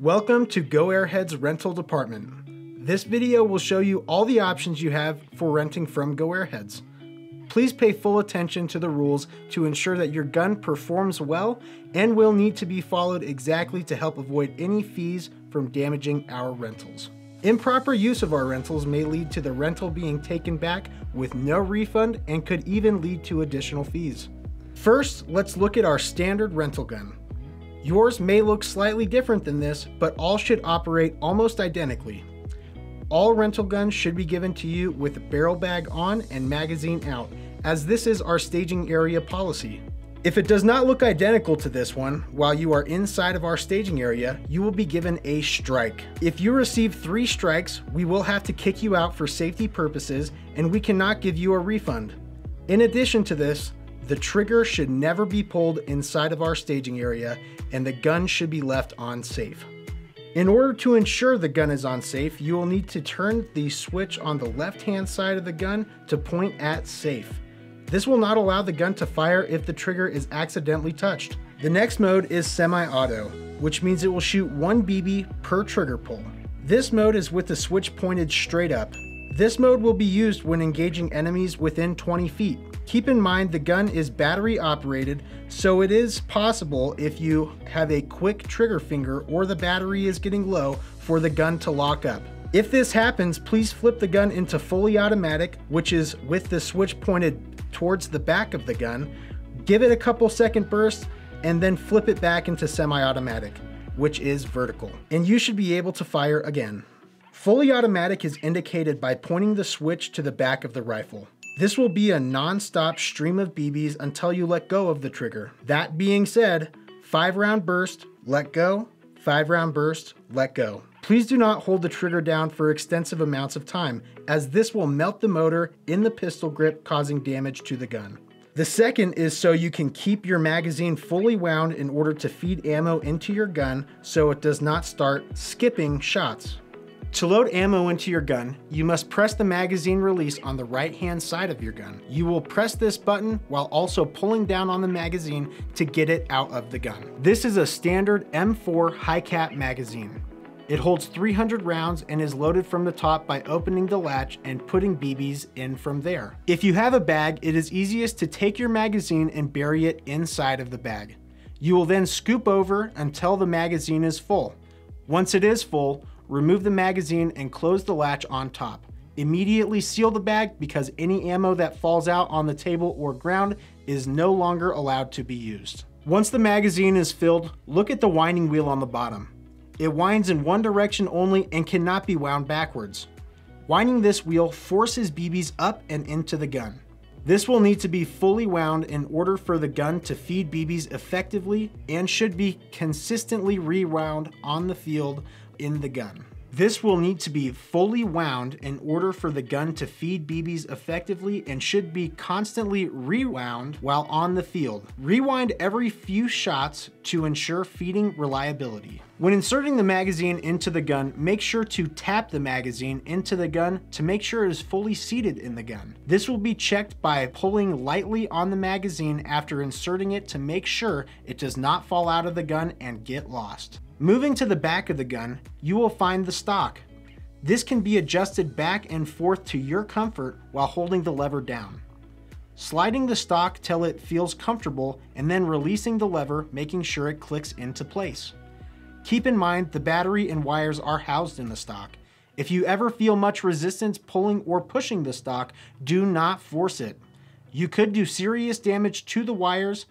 Welcome to Go Airhead's rental department. This video will show you all the options you have for renting from Go Airheads. Please pay full attention to the rules to ensure that your gun performs well and will need to be followed exactly to help avoid any fees from damaging our rentals. Improper use of our rentals may lead to the rental being taken back with no refund and could even lead to additional fees. First, let's look at our standard rental gun. Yours may look slightly different than this, but all should operate almost identically. All rental guns should be given to you with barrel bag on and magazine out, as this is our staging area policy. If it does not look identical to this one, while you are inside of our staging area, you will be given a strike. If you receive three strikes, we will have to kick you out for safety purposes and we cannot give you a refund. In addition to this, the trigger should never be pulled inside of our staging area and the gun should be left on safe. In order to ensure the gun is on safe, you will need to turn the switch on the left hand side of the gun to point at safe. This will not allow the gun to fire if the trigger is accidentally touched. The next mode is semi-auto, which means it will shoot one BB per trigger pull. This mode is with the switch pointed straight up. This mode will be used when engaging enemies within 20 feet. Keep in mind the gun is battery operated, so it is possible if you have a quick trigger finger or the battery is getting low for the gun to lock up. If this happens, please flip the gun into fully automatic, which is with the switch pointed towards the back of the gun, give it a couple second bursts, and then flip it back into semi-automatic, which is vertical. And you should be able to fire again. Fully automatic is indicated by pointing the switch to the back of the rifle. This will be a non-stop stream of BBs until you let go of the trigger. That being said, 5 round burst, let go, 5 round burst, let go. Please do not hold the trigger down for extensive amounts of time, as this will melt the motor in the pistol grip causing damage to the gun. The second is so you can keep your magazine fully wound in order to feed ammo into your gun so it does not start skipping shots. To load ammo into your gun, you must press the magazine release on the right hand side of your gun. You will press this button while also pulling down on the magazine to get it out of the gun. This is a standard M4 high cap magazine. It holds 300 rounds and is loaded from the top by opening the latch and putting BBs in from there. If you have a bag, it is easiest to take your magazine and bury it inside of the bag. You will then scoop over until the magazine is full. Once it is full, remove the magazine and close the latch on top. Immediately seal the bag because any ammo that falls out on the table or ground is no longer allowed to be used. Once the magazine is filled, look at the winding wheel on the bottom. It winds in one direction only and cannot be wound backwards. Winding this wheel forces BBs up and into the gun. This will need to be fully wound in order for the gun to feed BBs effectively and should be consistently rewound on the field in the gun. This will need to be fully wound in order for the gun to feed BBs effectively and should be constantly rewound while on the field. Rewind every few shots to ensure feeding reliability. When inserting the magazine into the gun, make sure to tap the magazine into the gun to make sure it is fully seated in the gun. This will be checked by pulling lightly on the magazine after inserting it to make sure it does not fall out of the gun and get lost. Moving to the back of the gun, you will find the stock. This can be adjusted back and forth to your comfort while holding the lever down. Sliding the stock till it feels comfortable and then releasing the lever making sure it clicks into place. Keep in mind the battery and wires are housed in the stock. If you ever feel much resistance pulling or pushing the stock, do not force it. You could do serious damage to the wires.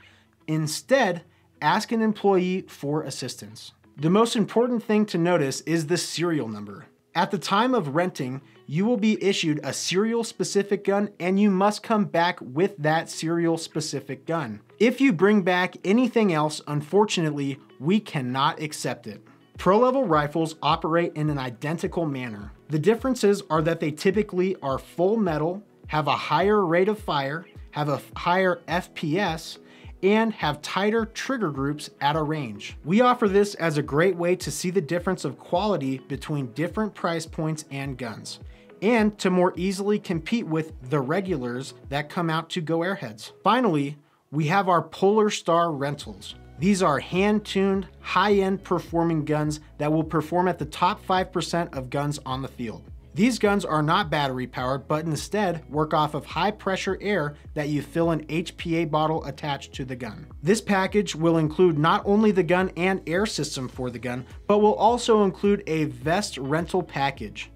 Instead, ask an employee for assistance. The most important thing to notice is the serial number. At the time of renting, you will be issued a serial specific gun and you must come back with that serial specific gun. If you bring back anything else, unfortunately, we cannot accept it. Pro level rifles operate in an identical manner. The differences are that they typically are full metal, have a higher rate of fire, have a higher FPS, and have tighter trigger groups at a range. We offer this as a great way to see the difference of quality between different price points and guns and to more easily compete with the regulars that come out to Go Airheads. Finally, we have our Polar Star rentals. These are hand-tuned, high-end performing guns that will perform at the top 5% of guns on the field. These guns are not battery powered, but instead work off of high pressure air that you fill an HPA bottle attached to the gun. This package will include not only the gun and air system for the gun, but will also include a vest rental package,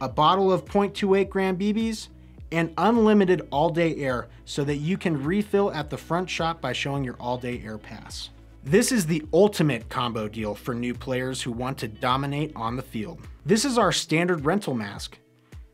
a bottle of 0.28 gram BBs, and unlimited all day air so that you can refill at the front shop by showing your all day air pass. This is the ultimate combo deal for new players who want to dominate on the field. This is our standard rental mask.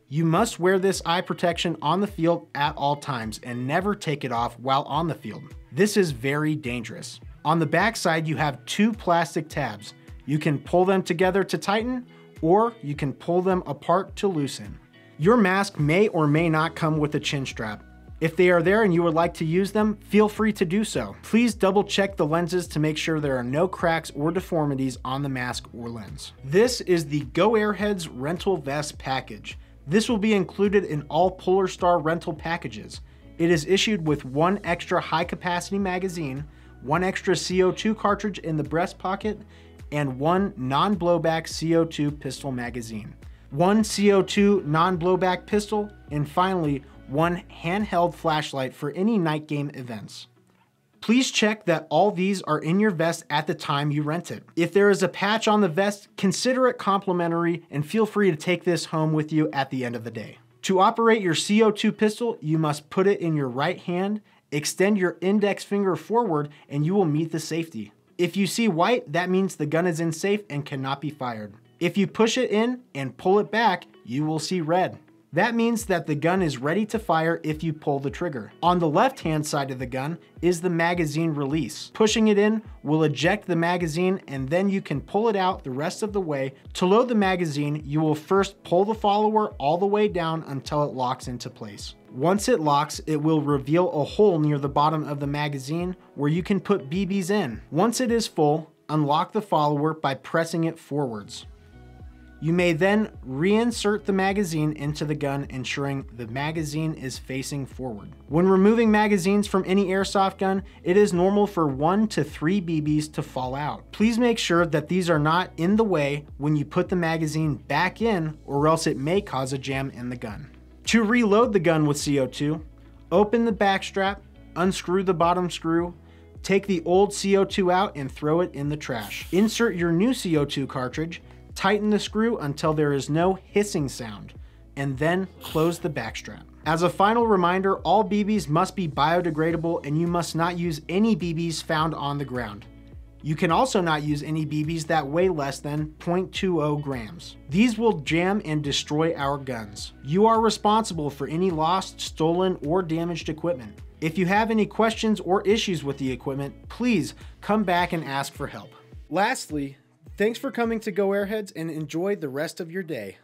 You must wear this eye protection on the field at all times and never take it off while on the field. This is very dangerous. On the back side, you have two plastic tabs. You can pull them together to tighten, or you can pull them apart to loosen. Your mask may or may not come with a chin strap, if they are there and you would like to use them, feel free to do so. Please double check the lenses to make sure there are no cracks or deformities on the mask or lens. This is the Go Airheads rental vest package. This will be included in all Polar Star rental packages. It is issued with one extra high capacity magazine, one extra CO2 cartridge in the breast pocket, and one non-blowback CO2 pistol magazine. One CO2 non-blowback pistol, and finally, one handheld flashlight for any night game events. Please check that all these are in your vest at the time you rent it. If there is a patch on the vest, consider it complimentary and feel free to take this home with you at the end of the day. To operate your CO2 pistol, you must put it in your right hand, extend your index finger forward, and you will meet the safety. If you see white, that means the gun is in safe and cannot be fired. If you push it in and pull it back, you will see red. That means that the gun is ready to fire if you pull the trigger. On the left hand side of the gun is the magazine release. Pushing it in will eject the magazine and then you can pull it out the rest of the way. To load the magazine, you will first pull the follower all the way down until it locks into place. Once it locks, it will reveal a hole near the bottom of the magazine where you can put BBs in. Once it is full, unlock the follower by pressing it forwards. You may then reinsert the magazine into the gun, ensuring the magazine is facing forward. When removing magazines from any airsoft gun, it is normal for one to three BBs to fall out. Please make sure that these are not in the way when you put the magazine back in or else it may cause a jam in the gun. To reload the gun with CO2, open the back strap, unscrew the bottom screw, take the old CO2 out and throw it in the trash. Insert your new CO2 cartridge Tighten the screw until there is no hissing sound, and then close the backstrap. As a final reminder, all BBs must be biodegradable and you must not use any BBs found on the ground. You can also not use any BBs that weigh less than 0.20 grams. These will jam and destroy our guns. You are responsible for any lost, stolen, or damaged equipment. If you have any questions or issues with the equipment, please come back and ask for help. Lastly, Thanks for coming to Go Airheads and enjoy the rest of your day.